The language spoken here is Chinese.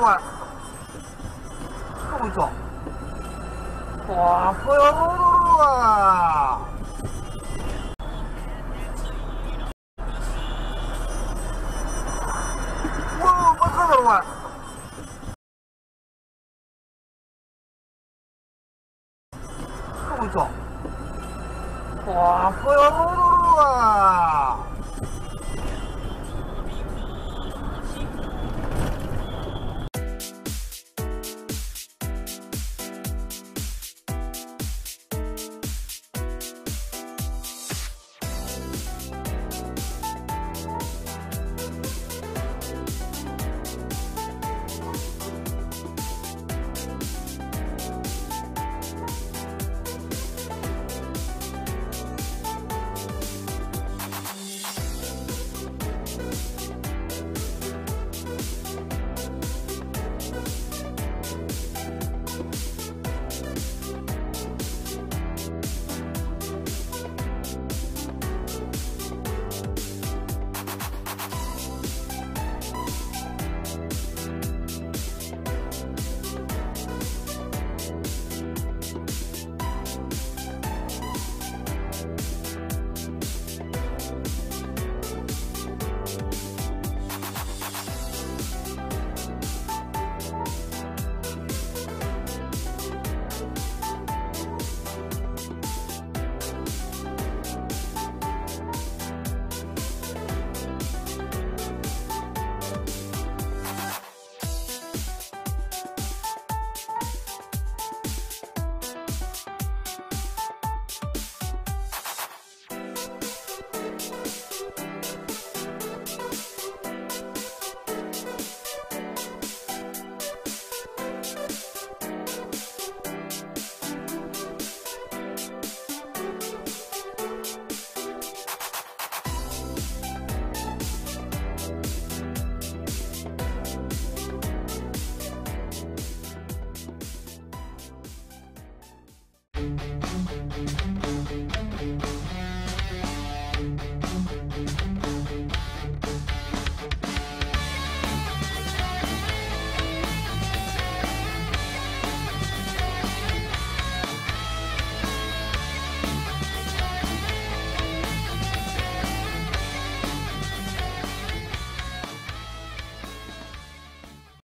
了，不走，哇，不要噜噜噜啊！哇，不看了哇！不走，哇，不要噜噜噜啊！Bye.